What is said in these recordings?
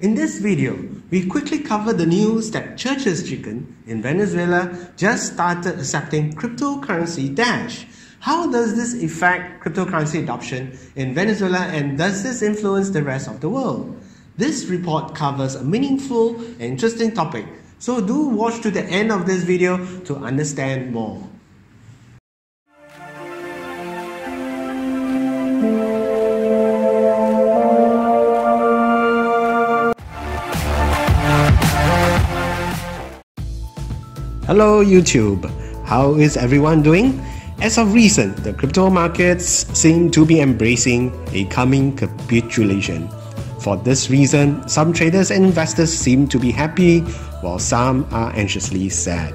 In this video, we quickly cover the news that Church's Chicken in Venezuela just started accepting cryptocurrency Dash. How does this affect cryptocurrency adoption in Venezuela and does this influence the rest of the world? This report covers a meaningful and interesting topic, so do watch to the end of this video to understand more. Hello YouTube, how is everyone doing? As of recent, the crypto markets seem to be embracing a coming capitulation. For this reason, some traders and investors seem to be happy while some are anxiously sad.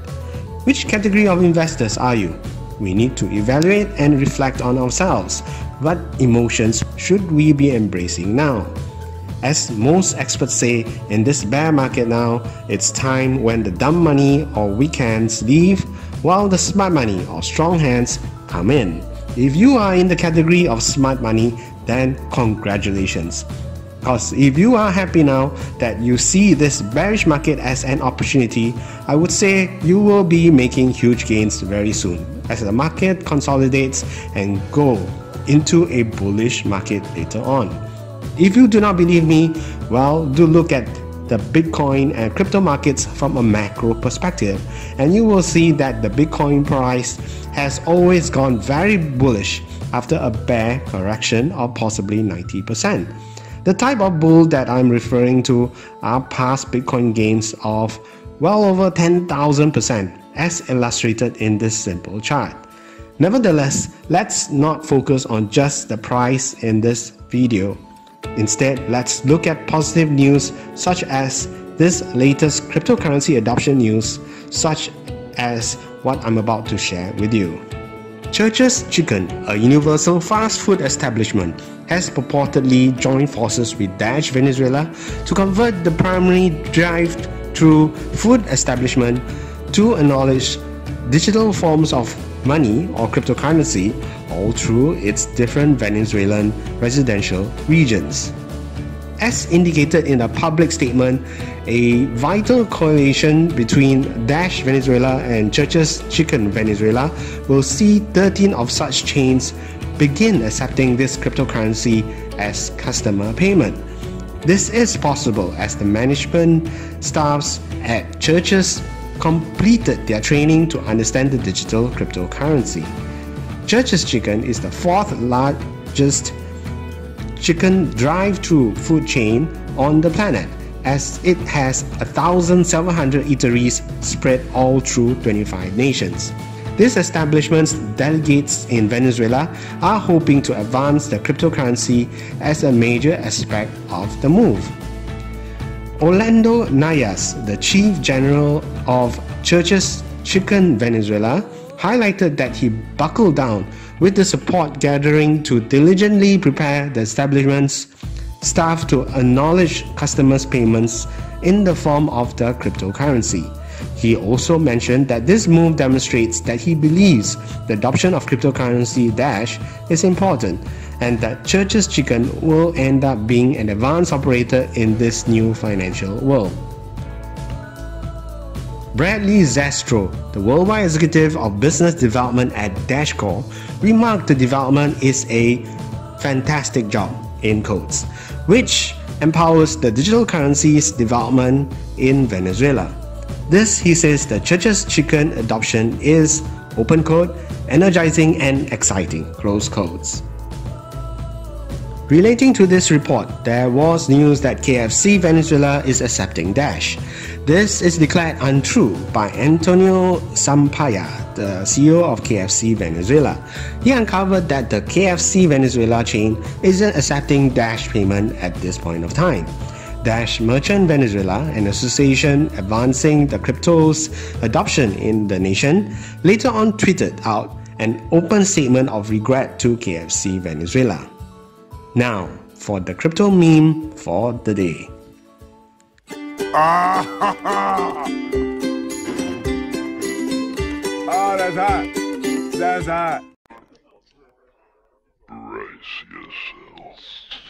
Which category of investors are you? We need to evaluate and reflect on ourselves. What emotions should we be embracing now? As most experts say, in this bear market now, it's time when the dumb money or weak hands leave while the smart money or strong hands come in. If you are in the category of smart money, then congratulations. Because if you are happy now that you see this bearish market as an opportunity, I would say you will be making huge gains very soon as the market consolidates and go into a bullish market later on. If you do not believe me, well, do look at the Bitcoin and crypto markets from a macro perspective, and you will see that the Bitcoin price has always gone very bullish after a bear correction of possibly 90%. The type of bull that I'm referring to are past Bitcoin gains of well over 10,000% as illustrated in this simple chart. Nevertheless, let's not focus on just the price in this video Instead, let's look at positive news such as this latest cryptocurrency adoption news, such as what I'm about to share with you. Church's Chicken, a universal fast food establishment, has purportedly joined forces with Dash Venezuela to convert the primary drive-through food establishment to acknowledge digital forms of money or cryptocurrency all through its different Venezuelan residential regions. As indicated in a public statement, a vital coalition between Dash Venezuela and Church's Chicken Venezuela will see 13 of such chains begin accepting this cryptocurrency as customer payment. This is possible as the management staffs at Church's completed their training to understand the digital cryptocurrency. Church's Chicken is the fourth largest chicken drive-through food chain on the planet as it has 1,700 eateries spread all through 25 nations. This establishment's delegates in Venezuela are hoping to advance the cryptocurrency as a major aspect of the move. Orlando Nayas, the chief general of Church's Chicken Venezuela, highlighted that he buckled down with the support gathering to diligently prepare the establishment's staff to acknowledge customers' payments in the form of the cryptocurrency. He also mentioned that this move demonstrates that he believes the adoption of cryptocurrency Dash is important and that Church's Chicken will end up being an advanced operator in this new financial world. Bradley Zastrow, the worldwide executive of business development at Dash Core, remarked the development is a fantastic job in codes, which empowers the digital currency's development in Venezuela. This, he says, the church's chicken adoption is open code, energizing and exciting, close quotes. Relating to this report, there was news that KFC Venezuela is accepting Dash. This is declared untrue by Antonio Sampaya, the CEO of KFC Venezuela. He uncovered that the KFC Venezuela chain isn't accepting Dash payment at this point of time. Dash Merchant Venezuela, an association advancing the crypto's adoption in the nation, later on tweeted out an open statement of regret to KFC Venezuela. Now, for the crypto meme for the day. Ah, ha, ha. oh, that's hot. That's hot. Brace yourself.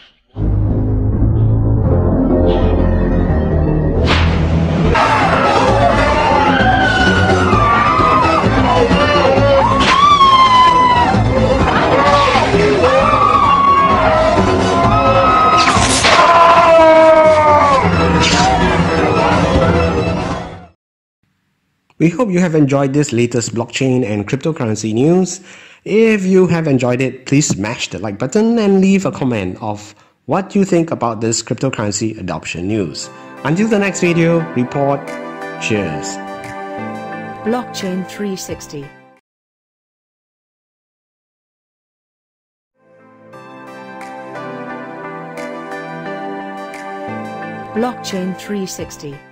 We hope you have enjoyed this latest blockchain and cryptocurrency news. If you have enjoyed it, please smash the like button and leave a comment of what you think about this cryptocurrency adoption news. Until the next video, report. Cheers. Blockchain 360. Blockchain 360.